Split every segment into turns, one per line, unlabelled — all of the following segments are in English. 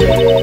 Bye.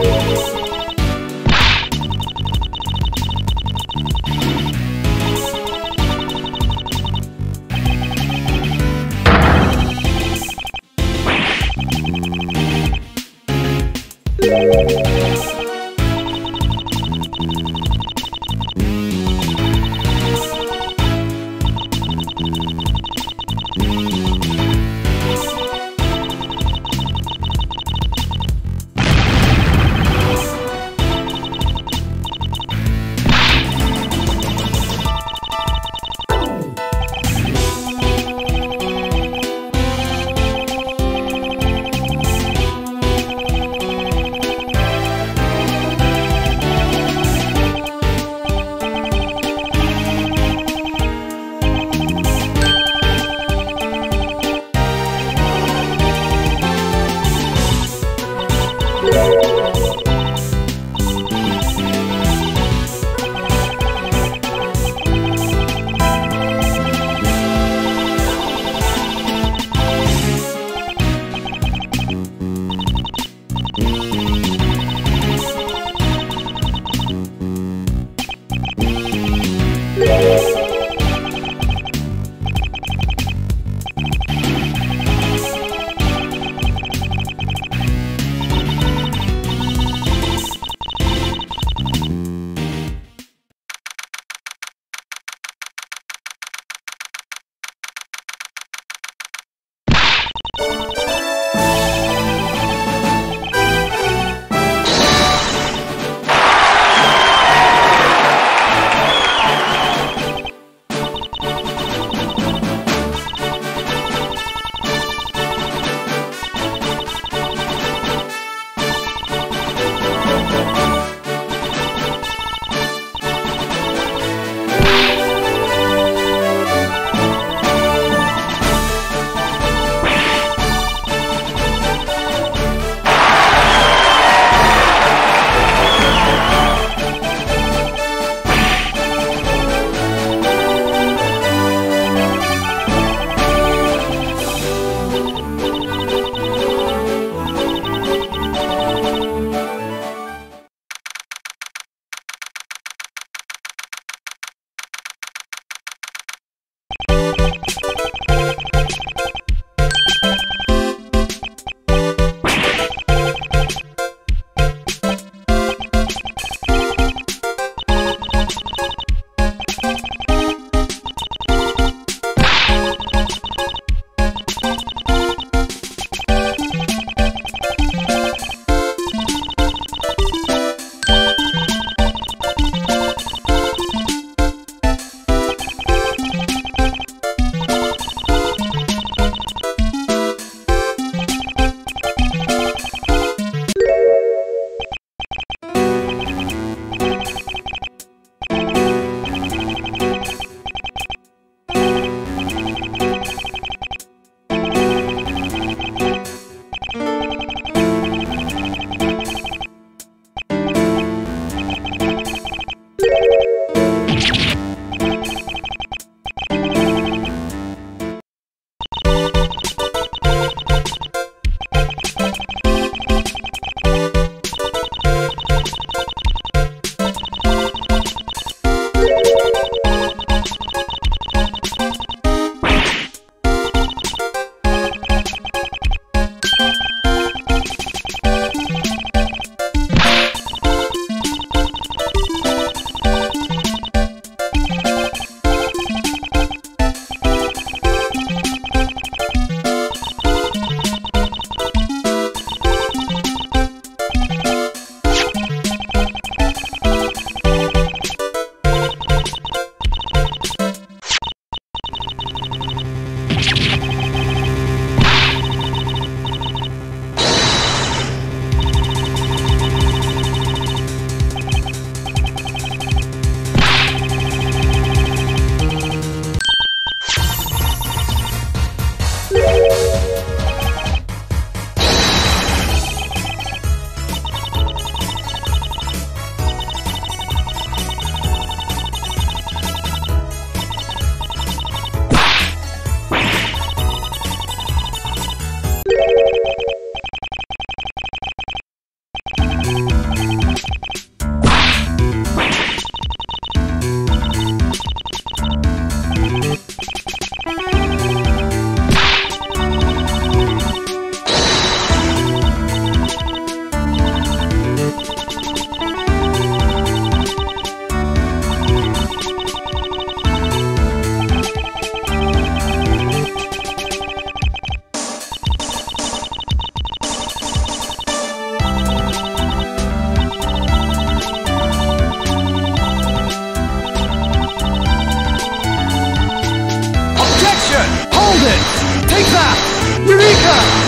Good.